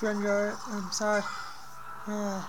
Rengar. I'm sorry. Uh,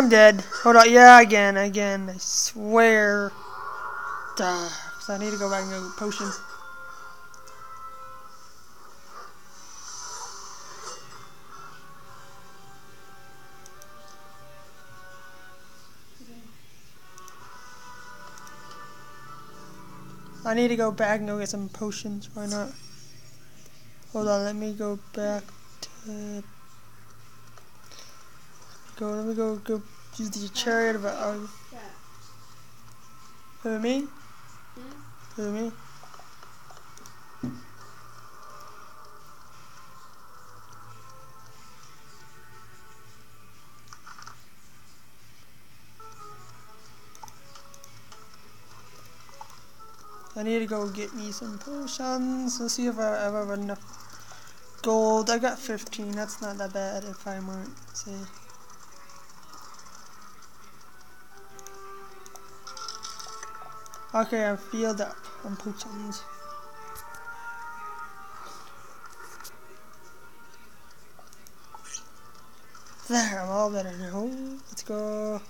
I'm dead. Hold on. Yeah, again, again. I swear. Duh. So I need to go back and go potions. I need to go back and go get some potions. Why not? Hold on, let me go back to go. Let me go go use the chariot of uh, for me. For me. I need to go get me some potions. Let's see if I ever have enough gold. I got 15. That's not that bad if I might say. Okay, I'm filled up on potions. There, I'm all better now. Let's go.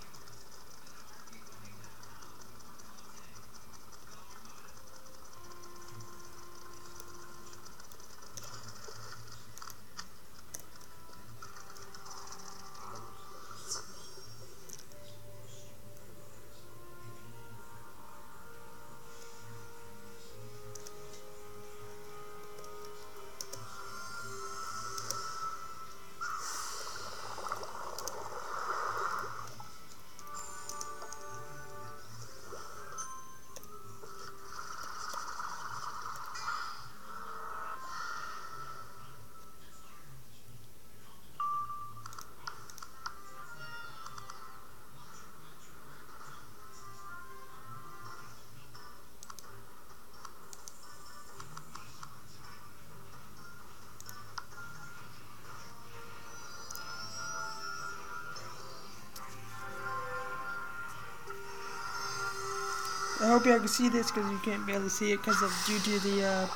Hope you can see this because you can't barely see it because of due to the uh,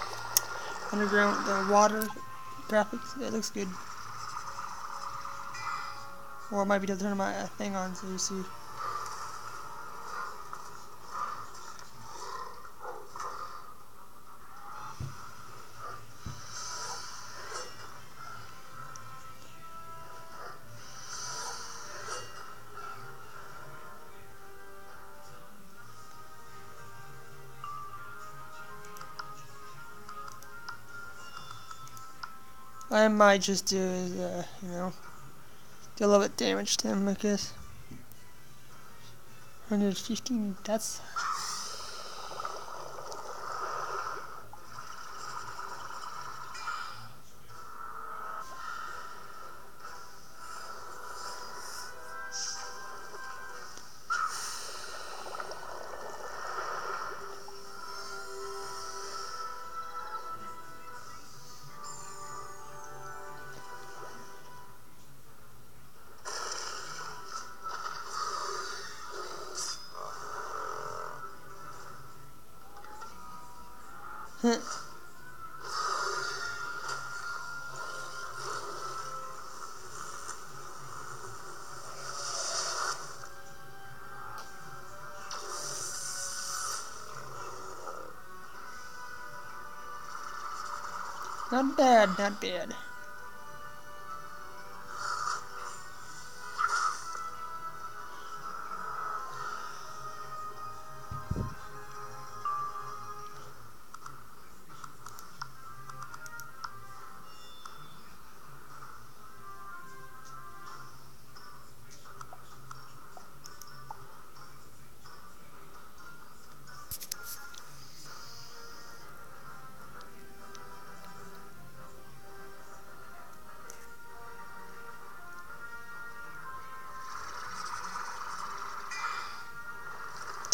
underground, the water graphics. It looks good. Or I might be to turn my uh, thing on so you see. I might just do is, uh, you know, do a little bit damage to him, I guess. 115, that's... Not bad, not bad.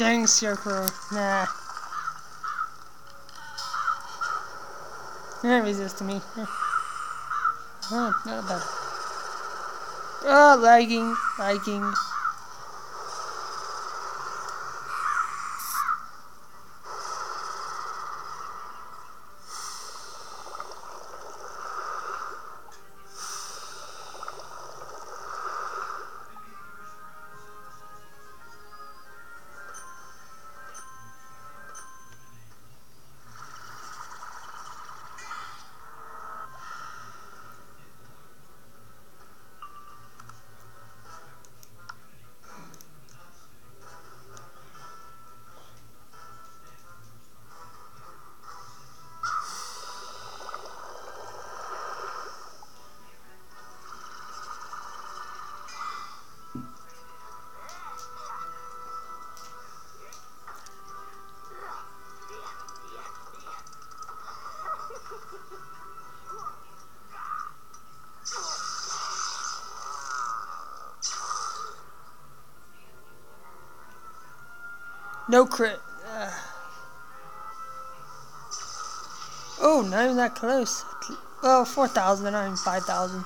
Dang, Scarecrow. Nah. You're not resisting me. Oh, not bad. Oh, lagging, lagging. No crit. Uh. Oh, not even that close. Well, 4,000, not even 5,000.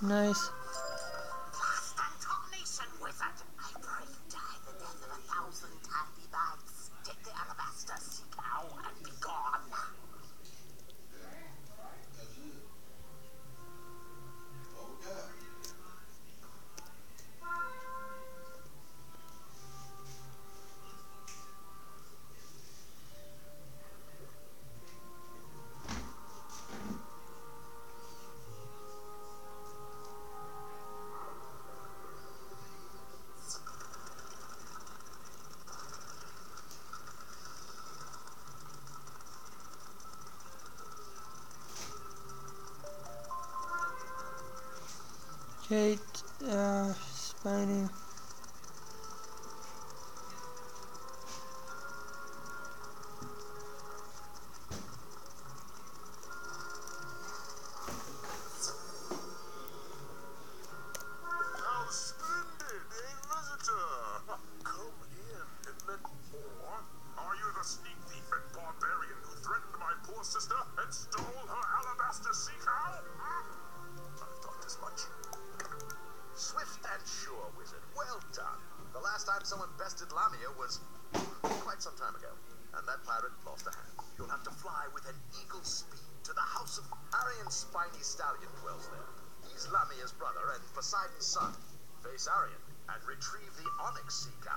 Nice. Kate, uh, Spiny. Well done. The last time someone bested Lamia was quite some time ago, and that pirate lost a hand. You'll have to fly with an eagle's speed to the house of Arion Spiny Stallion dwells there. He's Lamia's brother and Poseidon's son. Face Arion and retrieve the onyx sea cow.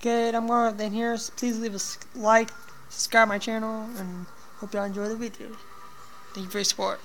Good, I'm more than here. So please leave a like, subscribe my channel, and hope y'all enjoy the video. Thank you for your support.